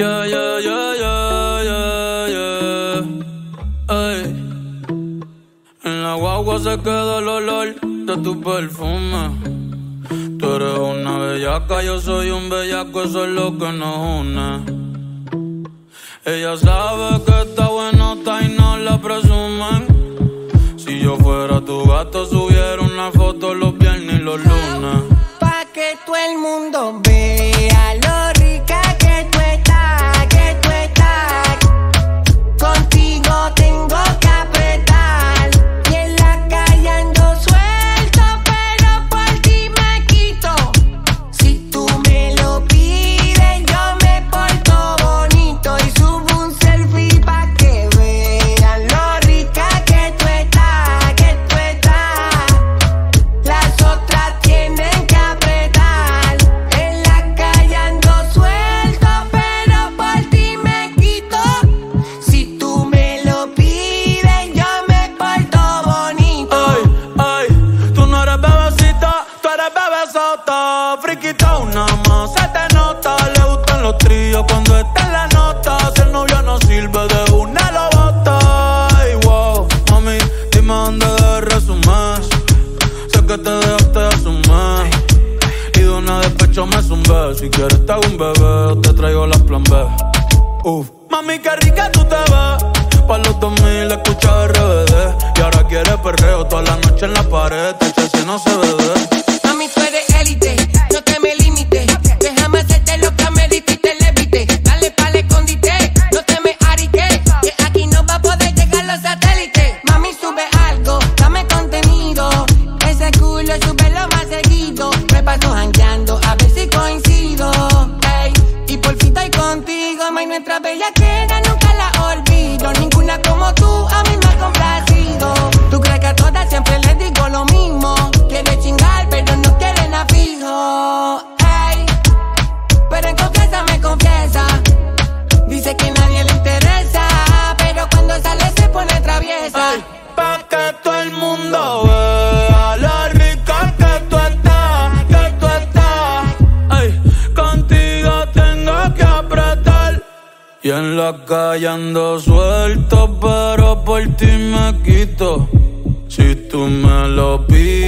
Yeah, yeah, yeah, yeah, yeah, yeah. En la guagua se queda el olor de tu perfume. Tú eres una bellaca, yo soy un bellaco, eso es lo que nos une. Ella sabe que está bueno, está y no la presumen. Si yo fuera tu gato, subiera bebesota. Friquita una más, se te nota. Le gustan los tríos cuando está en la nota. Si el novio no sirve de una lo bota. Ay, wow, mami, dime dónde de resumir. Sé que te dejaste de asumir. Y de una despecho me zumbé. Si quieres te hago un bebé te traigo las plan B. Uf. Mami, qué rica tú te ves. Pa' los 2000 escucha RBD. Y ahora quieres perreo toda la noche en la pared. Te si no se ve. May nuestra bella queda, nunca la olvido. Ninguna como tú, a mí me ha Y en la calle ando suelto, pero por ti me quito. Si tú me lo pides,